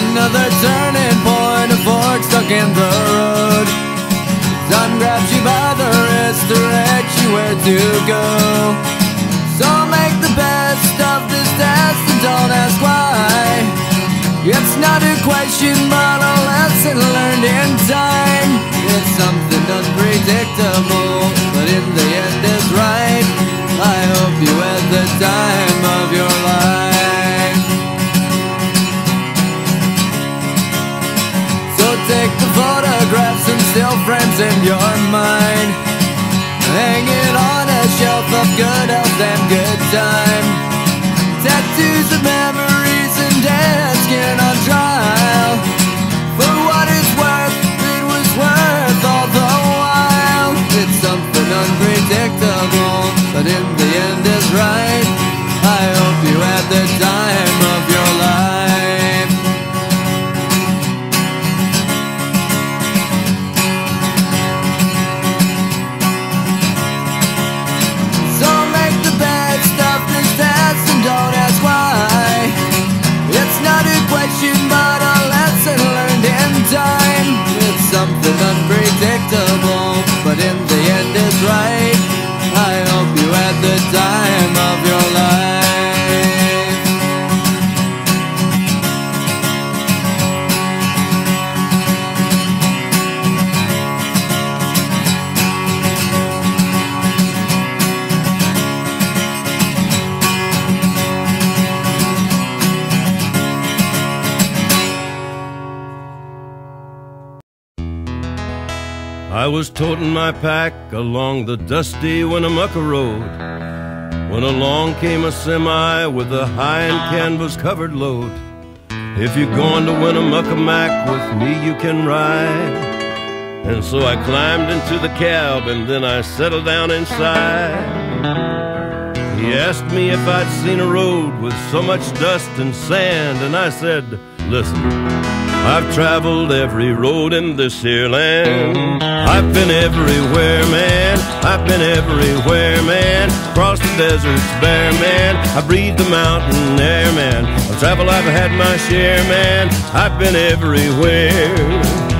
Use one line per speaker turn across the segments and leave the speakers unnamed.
a turning point, a fork stuck in the road. Sun grabs you by the wrist, directs you where to go. In your mind. Hang it on a shelf of good health and good time. Tattoos of something I
was toting my pack along the dusty Winnemucca Road when along came a semi with a high and canvas covered load. If you're going to Winnemucca Mac with me, you can ride. And so I climbed into the cab and then I settled down inside. He asked me if I'd seen a road with so much dust and sand, and I said, Listen, I've traveled every road in this here land. I've been everywhere, man. I've been everywhere, man. Across the deserts bare, man. I breathe the mountain air, man. I've traveled, I've had my share, man. I've been everywhere.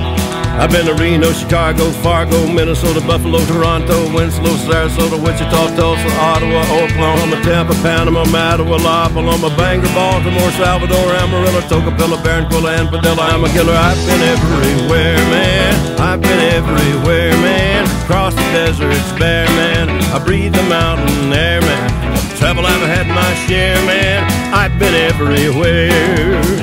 I've been to Reno, Chicago, Fargo, Minnesota, Buffalo, Toronto, Winslow, Sarasota, Wichita, Tulsa, Ottawa, Oklahoma, Tampa, Panama, Mattawa, La Paloma, Bangor, Baltimore, Salvador, Amarillo, Tocopilla, Barranquilla, and Padilla. I'm a killer. I've been everywhere, man. I've been everywhere, man. Across the deserts bare, man. I breathe the mountain air, man. I've I've had my share, man. I've been everywhere.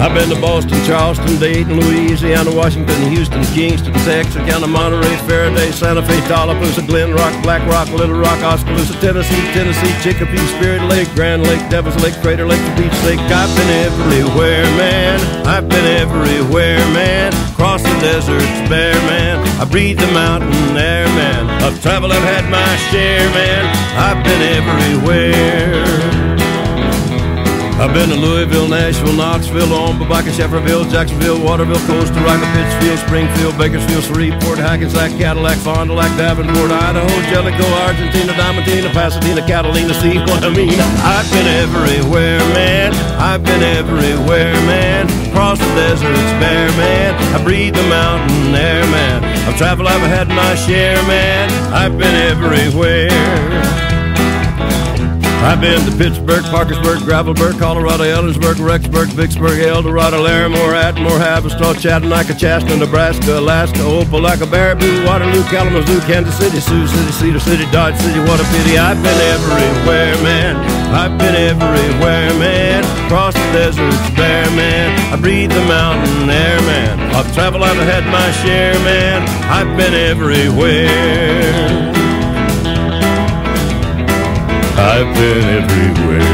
I've been to Boston, Charleston, Dayton, Louisiana, Washington, Houston, Kingston, Texarkana, Monterey, Faraday, Santa Fe, Tallapoosa, Glen Rock, Black Rock, Little Rock, Oskaloosa, Tennessee, Tennessee, Chicopee, Spirit Lake, Grand Lake, Devil's Lake, Crater Lake, the Beach Lake. I've been everywhere, man. I've been everywhere, man. Across the deserts bare, man. I breathe the mountain air, man. I've traveled, I've had my share, man. I've been everywhere. I've been to Louisville, Nashville, Knoxville, Omaha, Shefferville, Jacksonville, Waterville, Costa Rica, Pittsfield, Springfield, Bakersfield, Shreveport, Hackensack, Cadillac, Fond du Lac, Davenport, Idaho, Jellicoe, Argentina, Diamantina, Pasadena, Catalina, see what I mean? I've been everywhere, man. I've been everywhere, man. Across the deserts bare, man. I breathe the mountain air, man. I've traveled, I've had my share, man. I've been everywhere. I've been to Pittsburgh, Parkersburg, Gravelburg, Colorado, Ellensburg, Rexburg, Vicksburg, El Dorado, Larimore, Atmore, Haverstraw, Chattanooga, Chaska, Nebraska, Alaska, Opelika, Baraboo, Waterloo, Kalamazoo, Kansas City, Sioux City, Cedar City, Dodge City. What a pity. I've been everywhere, man. I've been everywhere, man. Across the deserts bare, man. I breathe the mountain air, man. I've traveled, I've had my share, man. I've been everywhere. I've been everywhere.